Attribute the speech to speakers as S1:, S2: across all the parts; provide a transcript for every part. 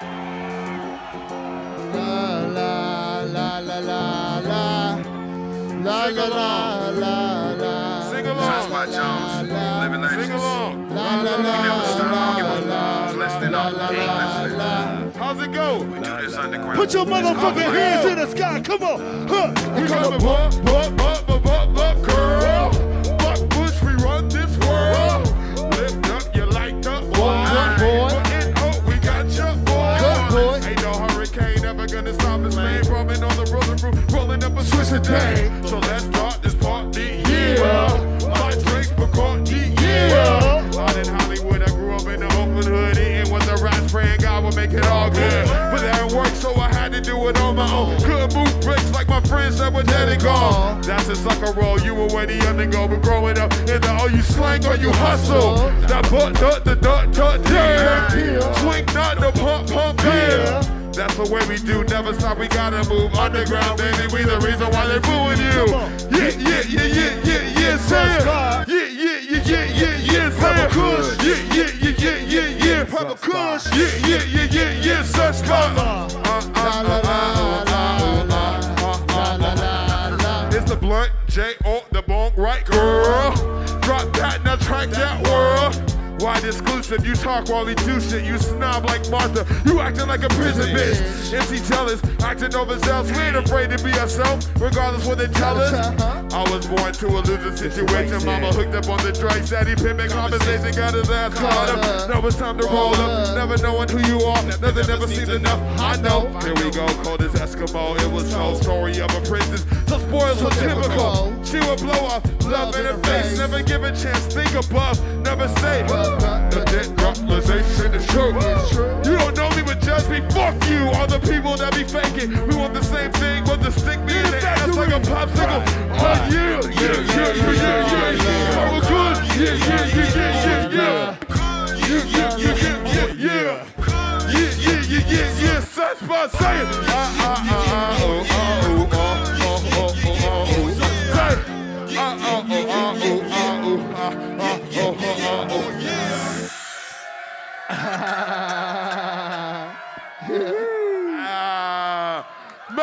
S1: La la la la la la. La la la la.
S2: Sing along.
S3: Sunspot Jonz, living
S2: Sing along.
S1: La la la
S3: We never stop
S1: la
S3: arguing.
S1: la la
S3: up,
S1: la
S3: ain't listening.
S2: How's it go?
S3: We do this underground.
S4: Put your motherfucking hands in the sky. Come on. Huh.
S2: We coming buck, buck, buck, boy. Ain't no hurricane ever gonna stop us, man. Rubbing on the roller roof, rolling up a Swiss a day. So let's start this party, yeah. My drink, Bacardi, yeah. Out in Hollywood, I grew up in the open hood, eating with the rats, praying God make it all good. But that didn't work, so I had to do it on my own. Couldn't move bricks like my friends that were dead and gone. That's a sucker roll, you were where the undergo. But growing up, in the oh, you slang or you hustle. That butt, nut, the nut, nut, yeah. Swing nut, the pump, pump, yeah. That's the way we do, never stop, we gotta move underground, baby. We the reason why they booing you. Blunt, J or the bong, right, girl? Drop that, now track that world. Wide exclusive, you talk while we do shit. You snob like Martha, you acting like a prison bitch. MC jealous, acting overzealous. We ain't afraid to be ourselves, regardless what they tell us. Uh-huh. I was born to a losing situation. Mama hooked up on the drugs, daddy pimping conversation, got his ass caught up. Now it's time to roll up, never knowing who you are. Nothing never seems enough. I know. Here we go, cold as Eskimo. It was no story of a princess. So spoiled, so typical. She would blow off, love in her face. Never give a chance, think above, never say. it. We want the same thing, but the stick me in the ass like a popsicle. Oh, yeah, yeah, yeah, yeah, yeah, yeah. Oh, good. Yeah, yeah, yeah, yeah, yeah, yeah. Yeah, yeah, yeah, yeah, yeah. Yeah, yeah, yeah, yeah, yeah. Such by Say. Ah, ah, oh, ah.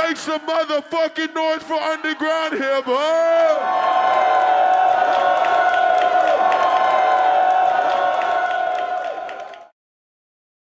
S2: Make some motherfucking noise for underground here, boy.